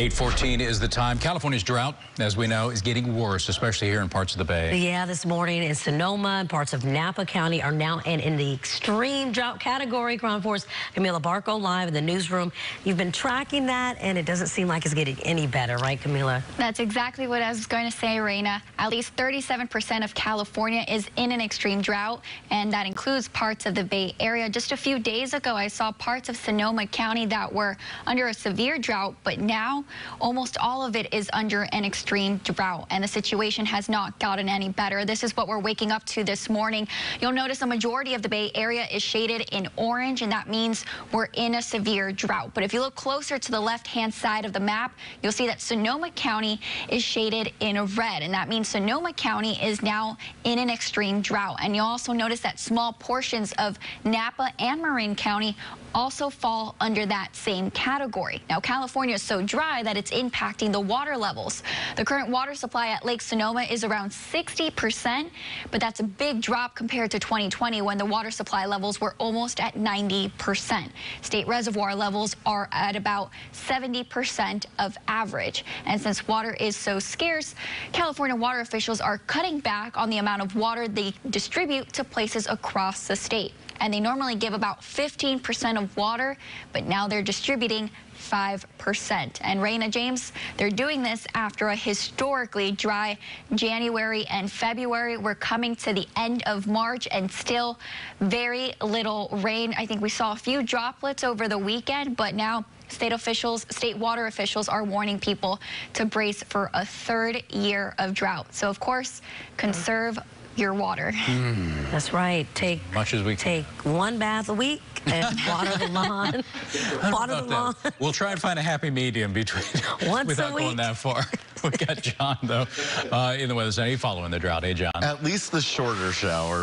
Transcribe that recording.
814 is the time. California's drought, as we know, is getting worse, especially here in parts of the Bay. Yeah, this morning in Sonoma and parts of Napa County are now in, in the extreme drought category. KRON4's Camila Barco live in the newsroom. You've been tracking that, and it doesn't seem like it's getting any better, right, Camila? That's exactly what I was going to say, Reyna. At least 37% of California is in an extreme drought, and that includes parts of the Bay Area. Just a few days ago, I saw parts of Sonoma County that were under a severe drought, but now almost all of it is under an extreme drought, and the situation has not gotten any better. This is what we're waking up to this morning. You'll notice a majority of the Bay Area is shaded in orange, and that means we're in a severe drought. But if you look closer to the left-hand side of the map, you'll see that Sonoma County is shaded in red, and that means Sonoma County is now in an extreme drought. And you'll also notice that small portions of Napa and Marin County also fall under that same category. Now, California is so dry that it's impacting the water levels. The current water supply at Lake Sonoma is around 60%, but that's a big drop compared to 2020 when the water supply levels were almost at 90%. State reservoir levels are at about 70% of average. And since water is so scarce, California water officials are cutting back on the amount of water they distribute to places across the state and they normally give about 15% of water, but now they're distributing 5%. And Reyna James, they're doing this after a historically dry January and February. We're coming to the end of March and still very little rain. I think we saw a few droplets over the weekend, but now state officials, state water officials are warning people to brace for a third year of drought. So, of course, conserve your water. Mm. That's right. Take as much as we take one bath a week and water the lawn. water the lawn. We'll try and find a happy medium between Once without going that far. we got John though uh, in the weather center. You following the drought, hey John? At least the shorter shower.